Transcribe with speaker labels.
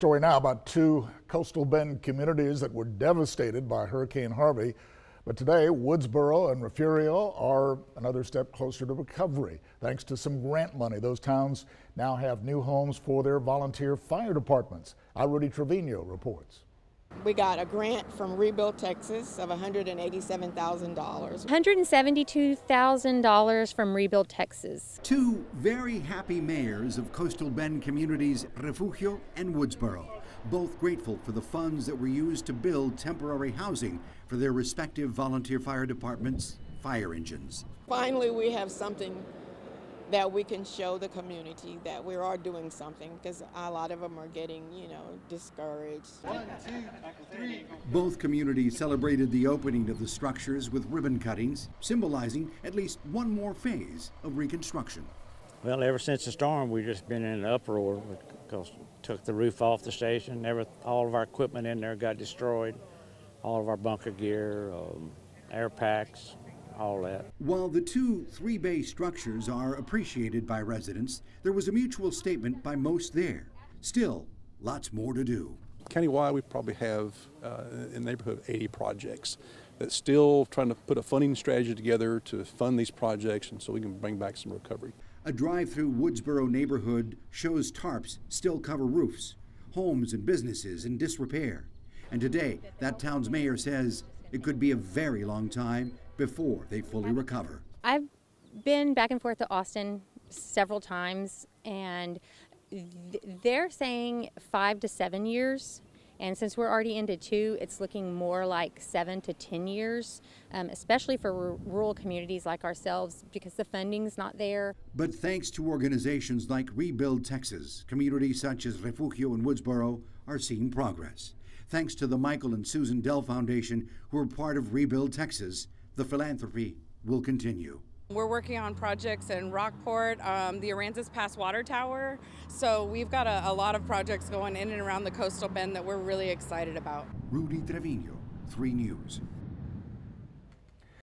Speaker 1: Story now about two coastal bend communities that were devastated by Hurricane Harvey. But today, Woodsboro and Refugio are another step closer to recovery. Thanks to some grant money, those towns now have new homes for their volunteer fire departments. Our Rudy Trevino reports.
Speaker 2: We got a grant from Rebuild Texas of $187,000.
Speaker 3: $172,000 from Rebuild Texas.
Speaker 4: Two very happy mayors of coastal bend communities, Refugio and Woodsboro, both grateful for the funds that were used to build temporary housing for their respective volunteer fire departments' fire engines.
Speaker 2: Finally, we have something that we can show the community that we are doing something because a lot of them are getting, you know, discouraged. One, two,
Speaker 4: three. Both communities celebrated the opening of the structures with ribbon cuttings, symbolizing at least one more phase of reconstruction.
Speaker 5: Well, ever since the storm, we've just been in an uproar because took the roof off the station. Every, all of our equipment in there got destroyed. All of our bunker gear, um, air packs, all that.
Speaker 4: While the two three bay structures are appreciated by residents, there was a mutual statement by most there. Still, lots more to do.
Speaker 6: Countywide, we probably have uh, in the neighborhood of 80 projects that's still trying to put a funding strategy together to fund these projects and so we can bring back some recovery.
Speaker 4: A drive through Woodsboro neighborhood shows tarps still cover roofs, homes and businesses in disrepair. And today, that town's mayor says it could be a very long time before they fully recover.
Speaker 3: I've been back and forth to Austin several times, and they're saying five to seven years. And since we're already into two, it's looking more like seven to 10 years, um, especially for rural communities like ourselves because the funding's not there.
Speaker 4: But thanks to organizations like Rebuild Texas, communities such as Refugio and Woodsboro are seeing progress. Thanks to the Michael and Susan Dell Foundation, who are part of Rebuild Texas, the philanthropy will continue.
Speaker 7: We're working on projects in Rockport, um, the Aransas Pass Water Tower. So we've got a, a lot of projects going in and around the coastal bend that we're really excited about.
Speaker 4: Rudy Trevino, 3 News.